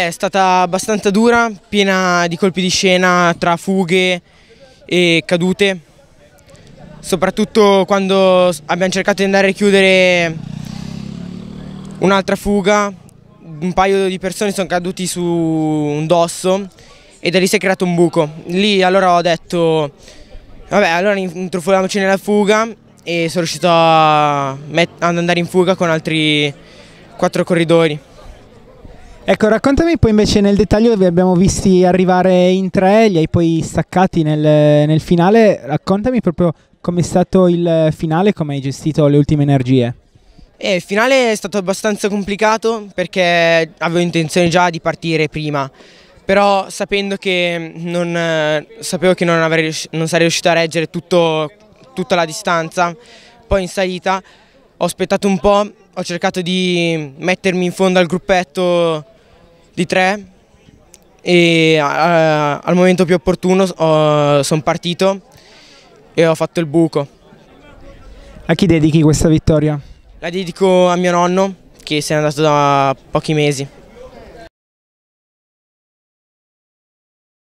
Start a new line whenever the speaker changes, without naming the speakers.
È stata abbastanza dura, piena di colpi di scena tra fughe e cadute, soprattutto quando abbiamo cercato di andare a chiudere un'altra fuga, un paio di persone sono caduti su un dosso e da lì si è creato un buco. Lì allora ho detto, vabbè allora intruffoliamoci nella fuga e sono riuscito ad andare in fuga con altri quattro corridori.
Ecco, raccontami poi invece nel dettaglio, vi abbiamo visti arrivare in tre, li hai poi staccati nel, nel finale, raccontami proprio com'è stato il finale, come hai gestito le ultime energie.
Eh, il finale è stato abbastanza complicato perché avevo intenzione già di partire prima, però sapendo che non, sapevo che non, avrei, non sarei riuscito a reggere tutto, tutta la distanza, poi in salita ho aspettato un po', ho cercato di mettermi in fondo al gruppetto di tre e uh, al momento più opportuno uh, sono partito e ho fatto il buco.
A chi dedichi questa vittoria?
La dedico a mio nonno che se n'è andato da pochi mesi.